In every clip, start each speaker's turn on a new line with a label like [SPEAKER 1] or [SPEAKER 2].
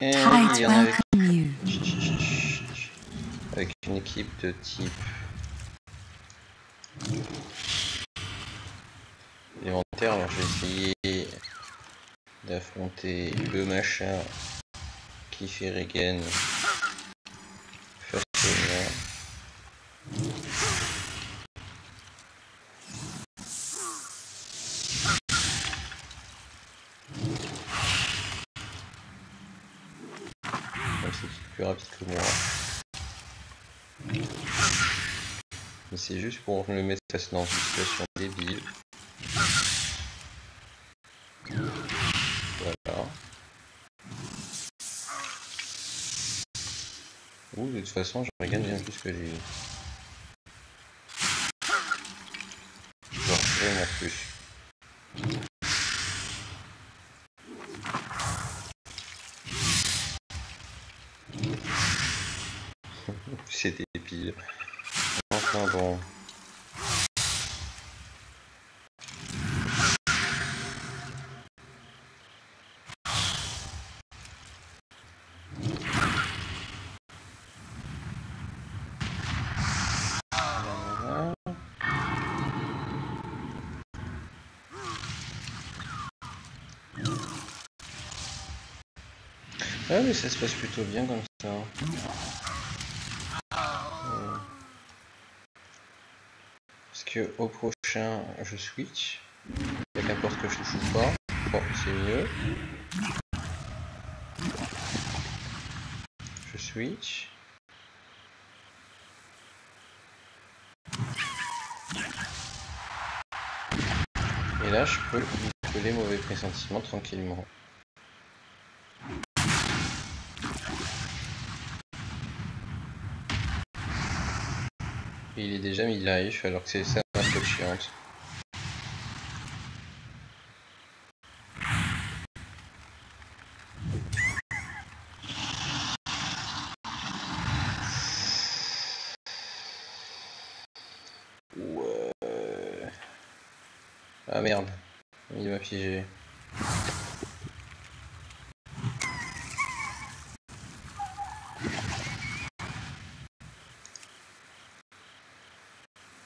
[SPEAKER 1] Et
[SPEAKER 2] Tides
[SPEAKER 1] il y en a avec,
[SPEAKER 2] welcome you.
[SPEAKER 1] avec une équipe de type. Élémentaire, alors je vais essayer d'affronter le machin qui fait Regen Si c'est plus rapide que moi. Mais c'est juste pour le mettre dans une situation débile. Voilà. Ouh, de toute façon, je regarde bien plus que j'ai. Genre, vraiment plus. C'était pire. Enfin bon. Ah mais ça se passe plutôt bien comme ça. Parce que au prochain je switch. Et qu'importe que je joue pas. Bon c'est mieux. Je switch. Et là je peux les mauvais pressentiments tranquillement. Il est déjà mis live alors que c'est ça peu chiante. Ouais. Ah merde, il m'a piégé.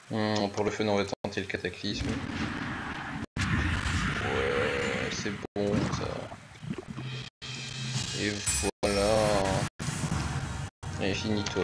[SPEAKER 1] Hmm, pour le fun, on va tenter le cataclysme. Ouais, c'est bon ça. Et voilà. Et finito.